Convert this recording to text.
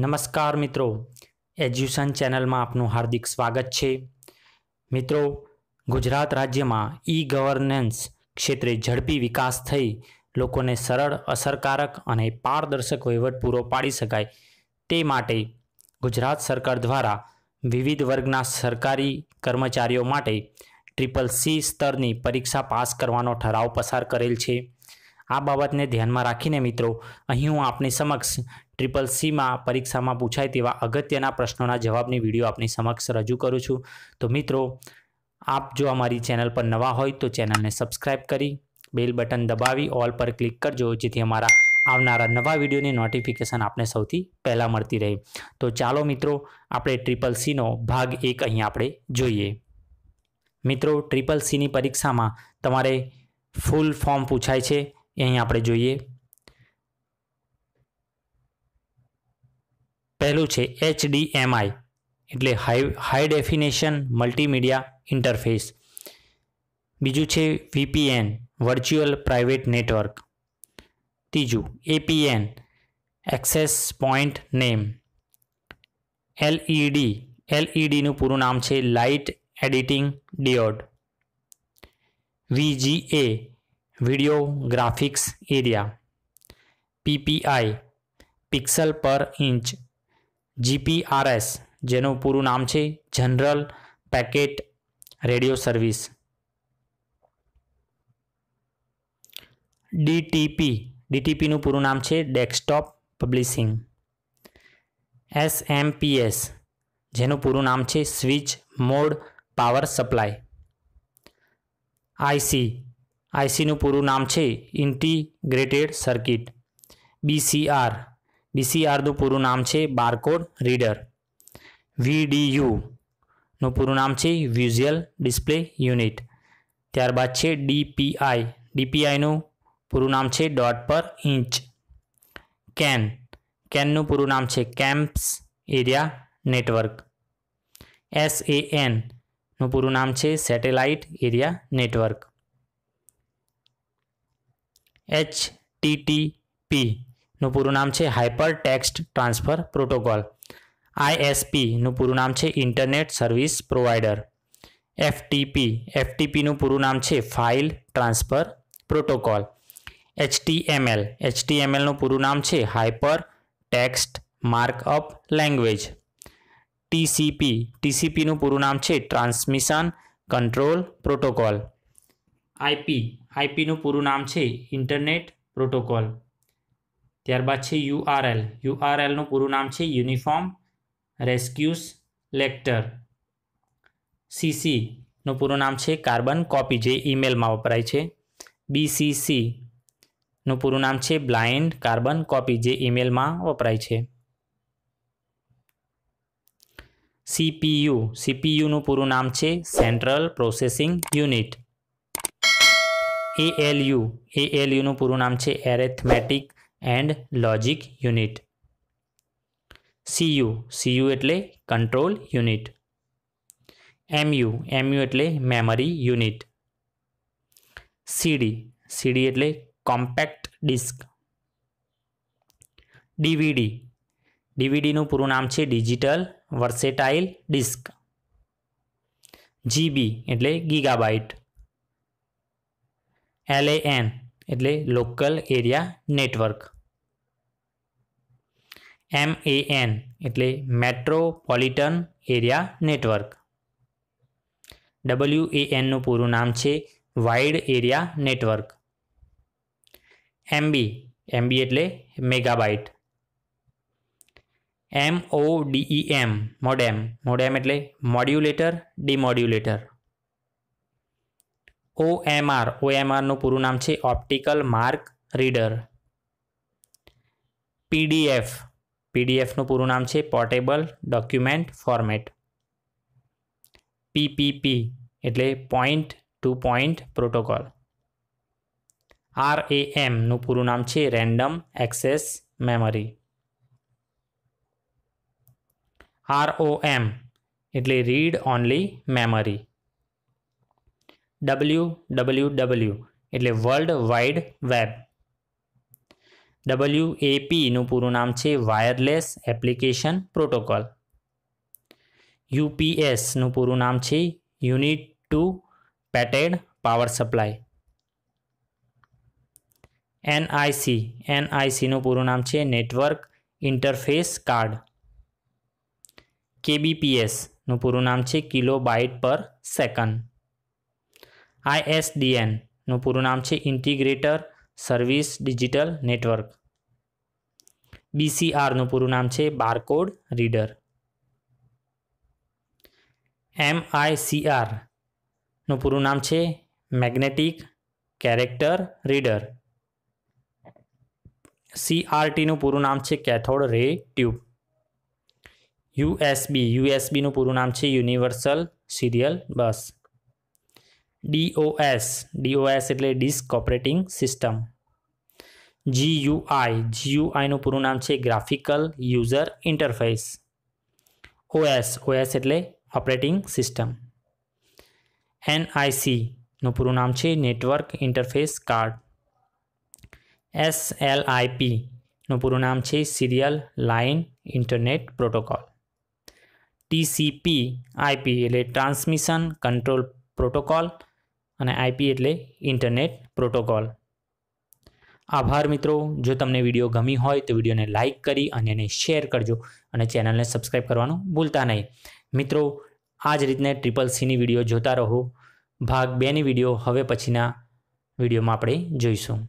નમસ્કાર મિત્રો. એજ્યુશન ચેનલમાં આપનું હાર્દિક સ્વાગત છે. મિત્રો, ગુજરાત રાજ્યમાં ઈ ગવર્નન્સ ક્ષેત્રે ઝડપી વિકાસ થઈ લોકોને સરળ, અસરકારક અને પારદર્શક વહીવટ પૂરો પાડી શકાય તે માટે ગુજરાત સરકાર દ્વારા વિવિધ વર્ગના સરકારી કર્મચારીઓ માટે ટ્રિપલ સી સ્તરની પરીક્ષા પાસ કરવાનો ઠરાવ પસાર કરેલ છે. આ બાબતને ધ્યાનમાં રાખીને મિત્રો, અહીં હું આપની સમક્ષ ટ્રિપલ સીમાં પરીક્ષામાં પૂછાય તેવા અગત્યના પ્રશ્નોના જવાબની વીડિયો આપની સમક્ષ રજૂ કરું છું. તો મિત્રો, આપ જો અમારી ચેનલ પર નવા હોય તો ચેનલને સબસ્ક્રાઇબ કરી, બેલ બટન દબાવી, ઓલ પર ક્લિક કરજો, જેથી અમારા આવનારા નવા વિડીયોની નોટિફિકેશન આપને સૌથી પહેલાં મળતી રહે. તો ચાલો મિત્રો, આપણે ટ્રિપલ સીનો ભાગ એક અહીં આપણે જોઈએ. મિત્રો ટ્રિપલ સીની પરીક્ષામાં તમારે ફૂલ ફોર્મ પૂછાય છે. એ અહીં આપણે જોઈએ. પહેલું છે એચડીએમઆઈ એટલે high high definition multimedia interface બીજું છે વીપીએન વર્ચ્યુઅલ પ્રાઇવેટ નેટવર્ક ત્રીજું APN access point name LED એલઈડીનું પૂરું નામ છે light editing diode VGA video graphics area PPI pixel per inch GPRS, જેનું પૂરું નામ છે general packet radio service. DTP, ડીટીપીનું પૂરું નામ છે ડેસ્કટોપ પબ્લિશિંગ. એસએમપીએસ, જેનું પૂરું નામ છે switch mode power supply. IC, આઈસીનું પૂરું નામ છે ઇન્ટિગ્રેટેડ સર્કિટ. બીસીઆર બીસીઆરનું પૂરું નામ છે બારકોડ રીડર. વીડીયુનું પૂરું નામ છે વિઝ્યુઅલ ડિસ્પ્લે યુનિટ. ત્યારબાદ છે ડીપીઆઈ. ડીપીઆઈનું પૂરું નામ છે ડોટ પર ઇંચ. કેન. કેનનું પૂરું નામ છે camps area network. S A એનનું પૂરું નામ છે સેટેલાઇટ એરિયા નેટવર્ક. એચ ટીટીપીનું પૂરું નામ છે હાઇપર ટેક્સ્ટ ટ્રાન્સફર પ્રોટોકોલ આઈએસપીનું પૂરું નામ છે ઇન્ટરનેટ સર્વિસ પ્રોવાઈડર એફટીપી એફટીપીનું પૂરું નામ છે ફાઇલ ટ્રાન્સફર પ્રોટોકોલ એચટીએમએલ એચટીએમએલનું પૂરું નામ છે hyper text markup language TCP ટીસીપીનું પૂરું નામ છે ટ્રાન્સમિશન કંટ્રોલ પ્રોટોકોલ આઈપી આઈપીનું પૂરું નામ છે ઇન્ટરનેટ પ્રોટોકોલ ત્યારબાદ છે યુઆરએલ. યુઆરએલનું પૂરું નામ છે યુનિફોર્મ રેસ્ક્યુસ લેક્ટર. સીસીનું પૂરું નામ છે કાર્બન કોપી, જે ઈમેલમાં વપરાય છે. બીસીસીનું પૂરું નામ છે બ્લાઇન્ડ કાર્બન કોપી, જે ઈમેલમાં વપરાય છે. સીપીયુ. સીપીયુનું પૂરું નામ છે સેન્ટ્રલ પ્રોસેસિંગ યુનિટ. એએલયુ. એએલયુનું પૂરું નામ છે arithmetic and logic unit. CU CU એટલે કંટ્રોલ યુનિટ. એમયુ એમયુ એટલે મેમરી યુનિટ. સીડી સીડી એટલે કોમ્પેક્ટ ડિસ્ક. ડીવીડી ડીવીડીનું પૂરું નામ છે ડિજિટલ વર્સેટાઇલ ડિસ્ક. જીબી એટલે ગીગાબાઇટ. એલએએન એટલે લોકલ એરિયા નેટવર્ક એમએએન એટલે મેટ્રોપોલિટન એરિયા નેટવર્ક ડબલ્યુ એનનું પૂરું નામ છે wide area network MB MB એટલે megabyte M O DE M modem modem એટલે મોડ્યુલેટર ડીમોડ્યુલેટર ઓએમઆર ઓએમઆરનું પૂરું નામ છે ઓપ્ટિકલ માર્ક રીડર પીડીએફ પીડીએફનું પૂરું નામ છે પોર્ટેબલ ડોક્યુમેન્ટ ફોર્મેટ પીપીપી એટલે point to point protocol R એમનું પૂરું નામ છે random access memory R O M એટલે read only memory W W W એટલે વર્લ્ડ વાઇડ વેબ ડબલ્યુ એપીનું પૂરું નામ છે વાયરલેસ એપ્લિકેશન પ્રોટોકોલ યુપીએસનું પૂરું નામ છે unit to patted power supply NIC એનઆઈસીનું પૂરું નામ છે નેટવર્ક ઇન્ટરફેસ કાર્ડ કેબીપીએસનું પૂરું નામ છે કિલો બાઇટ પર સેકન્ડ આઈએસડીએનનું પૂરું નામ છે ઇન્ટિગ્રેટર સર્વિસ ડિજિટલ નેટવર્ક. બીસીઆરનું પૂરું નામ છે બારકોડ રીડર. એમઆઈસીઆરનું પૂરું નામ છે મેગ્નેટિક કેરેક્ટર રીડર. સીઆરટીનું પૂરું નામ છે કેથોડ રે ટ્યુબ. યુએસબી યુએસબીનું પૂરું નામ છે universal serial bus. DOS. DOS એટલે ડિસ્ક ઓપરેટિંગ સિસ્ટમ. જીયુઆઈ. જીયુઆઈનું પૂરું નામ છે graphical user interface. OS. OS એટલે ઓપરેટિંગ સિસ્ટમ. એનઆઈસીનું પૂરું નામ છે નેટવર્ક ઇન્ટરફેસ કાર્ડ. એસએલઆઈપીનું પૂરું નામ છે serial line internet protocol. TCP IP એટલે ટ્રાન્સમિશન કંટ્રોલ પ્રોટોકોલ. અને આઈપી એટલે ઇન્ટરનેટ પ્રોટોકોલ. આભાર મિત્રો. જો તમને વીડિયો ગમી હોય તો વિડીયોને લાઇક કરી અને એને શેર કરજો અને ચેનલને સબસ્ક્રાઈબ કરવાનું ભૂલતા નહીં. મિત્રો, આ જ રીતને ટ્રિપલ સીની વીડિયો જોતા રહો. ભાગ બેની વીડિયો હવે પછીના વિડીયોમાં આપણે જોઈશું.